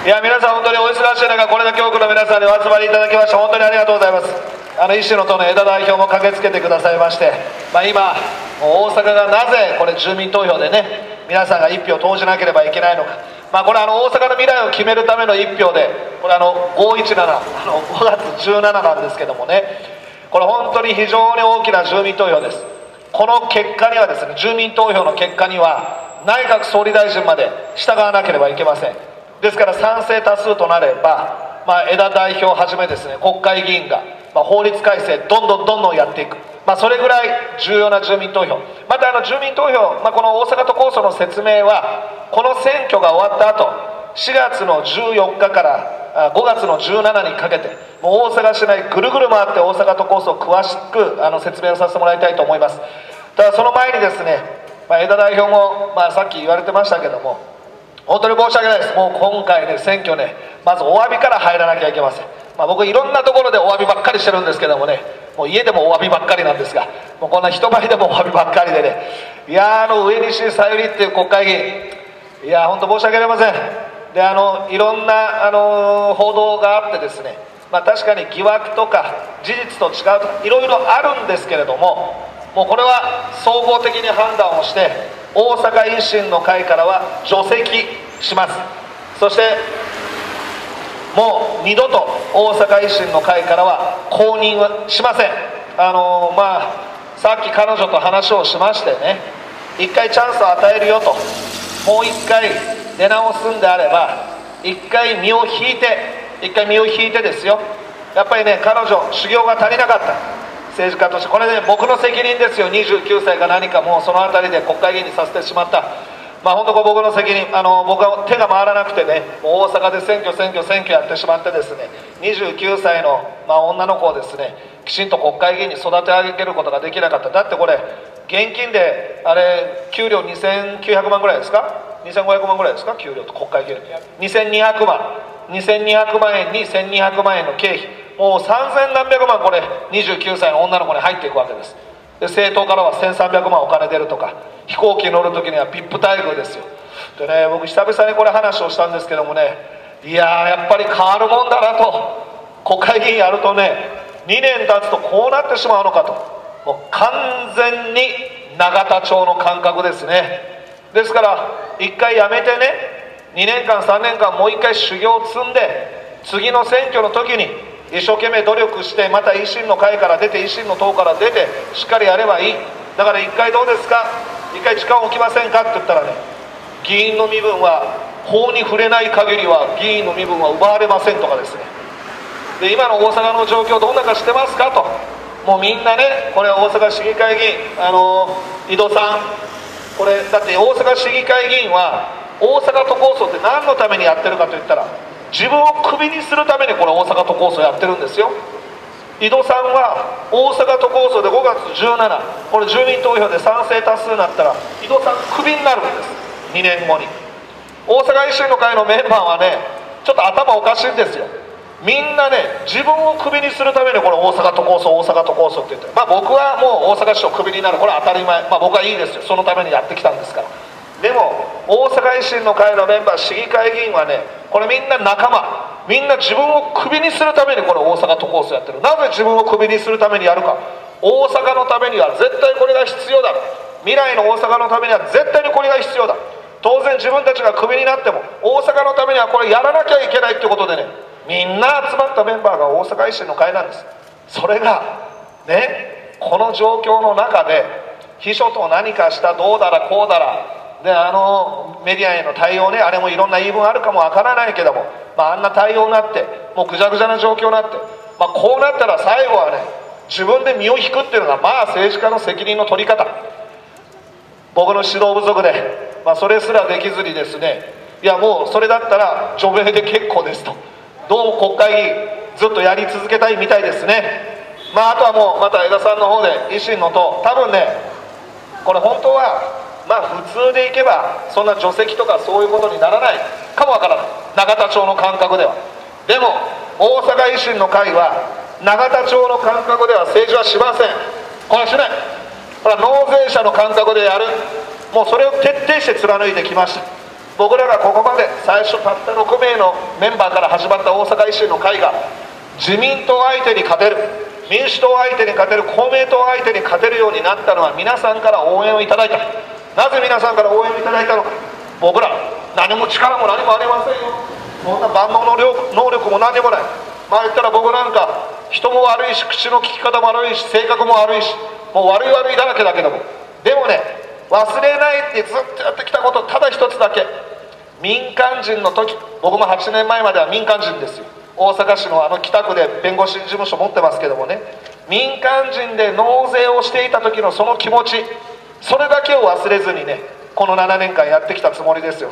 いや皆さん本当にお忙しい中これだけ多くの皆さんにお集まりいただきまして本当にありがとうございます。あの維新の党の枝代表も駆けつけてくださいまして、まあ、今大阪がなぜこれ住民投票でね皆さんが一票投じなければいけないのか。まあ、これあの大阪の未来を決めるための1票でこれあの517あの5月17なんですけどもねこれ本当に非常に大きな住民投票です。この結果にはですね住民投票の結果には内閣総理大臣まで従わなければいけません。ですから賛成多数となれば、まあ、枝代表をはじめですね国会議員が、まあ、法律改正どんどんどんどんやっていく、まあ、それぐらい重要な住民投票。またあの住民投票、まあ、この大阪都構想の説明はこの選挙が終わった後4月の14日から5月の17にかけてもう大阪市内ぐるぐる回って大阪都構想を詳しくあの説明をさせてもらいたいと思います。ただその前にですね、まあ、枝代表も、まあ、さっき言われてましたけども本当に申し訳ないです。もう今回ね選挙ねまずお詫びから入らなきゃいけません、まあ、僕いろんなところでお詫びばっかりしてるんですけどもねもう家でもお詫びばっかりなんですがもうこんな人前でもお詫びばっかりでねいやあの上西さゆりっていう国会議員いや本当申し訳ありません。であのいろんなあの報道があってですねまあ、確かに疑惑とか事実と違うとかいろいろあるんですけれどももうこれは総合的に判断をして大阪維新の会からは除籍します。そしてもう二度と大阪維新の会からは公認はしません。あのまあさっき彼女と話をしましてね一回チャンスを与えるよと。もう一回出直すんであれば一回身を引いて一回身を引いてですよ。やっぱりね彼女修行が足りなかった。政治家として。これね僕の責任ですよ。29歳か何かもうその辺りで国会議員にさせてしまった。まあ本当こ僕の責任あの僕は手が回らなくてねもう大阪で選挙選挙選挙やってしまってですね29歳の、まあ、女の子をですねきちんと国会議員に育て上げることができなかった。だってこれ現金であれ給料2900万ぐらいですか？2500万ぐらいですか？給料と国会議員。2200万。2200万円に1200万円の経費。もう3000何百万これ29歳の女の子に入っていくわけです。で政党からは1300万お金出るとか飛行機乗る時には VIP 待遇ですよ。でね僕久々にこれ話をしたんですけどもねいややっぱり変わるもんだなと国会議員やるとね2年経つとこうなってしまうのかともう完全に永田町の感覚ですね。ですから一回やめてね2年間3年間もう一回修行を積んで次の選挙の時に一生懸命努力してまた維新の会から出て維新の党から出てしっかりやればいい。だから一回どうですか？一回時間を置きませんか？って言ったらね議員の身分は法に触れない限りは議員の身分は奪われませんとかですね。で今の大阪の状況どんなか知ってますか？と。もうみんなねこれは大阪市議会議員あの井戸さん。これだって大阪市議会議員は大阪都構想って何のためにやってるかといったら自分をクビにするためにこれ大阪都構想やってるんですよ。井戸さんは大阪都構想で5月17これ住民投票で賛成多数になったら井戸さんクビになるんです。2年後に。大阪維新の会のメンバーはねちょっと頭おかしいんですよ。みんなね自分をクビにするためにこれ大阪都構想大阪都構想って言ってまあ僕はもう大阪市長クビになる。これ当たり前。まあ僕はいいですよ。そのためにやってきたんですから。でも大阪維新の会のメンバー市議会議員はねこれみんな仲間。みんな自分をクビにするためにこれ大阪都構想やってる。なぜ自分をクビにするためにやるか。大阪のためには絶対これが必要だ。未来の大阪のためには絶対にこれが必要だ。当然自分たちがクビになっても大阪のためにはこれやらなきゃいけないってことでねみんな集まったメンバーが大阪維新の会なんです。それがねこの状況の中で秘書と何かしたどうだらこうだらであのメディアへの対応ねあれもいろんな言い分あるかもわからないけども、まあ、あんな対応になってもうぐちゃぐちゃな状況になって、まあ、こうなったら最後はね自分で身を引くっていうのがまあ政治家の責任の取り方。僕の指導不足で、まあ、それすらできずにですねいやもうそれだったら除名で結構ですと。どうも国会議員ずっとやり続けたいみたいですね。まああとはもうまた江田さんの方で維新の党。多分ねこれ本当はまあ普通でいけばそんな除籍とかそういうことにならない。かもわからない。永田町の感覚では。でも大阪維新の会は永田町の感覚では政治はしません。これはしない。これは納税者の感覚でやる。もうそれを徹底して貫いてきました。僕らがここまで最初たった6名のメンバーから始まった大阪維新の会が自民党相手に勝てる。民主党相手に勝てる。公明党相手に勝てるようになったのは皆さんから応援をいただいた。なぜ皆さんから応援いただいたのか。僕ら何も力も何もありませんよ。そんな万能の能力も何もない。まあ言ったら僕なんか人も悪いし口の利き方も悪いし性格も悪いしもう悪い悪いだらけだけども。でもね忘れないってずっとやってきたことただ一つだけ。民間人の時僕も8年前までは民間人ですよ。大阪市のあの北区で弁護士事務所持ってますけどもね。民間人で納税をしていた時のその気持ちそれだけを忘れずにねこの7年間やってきたつもりですよ。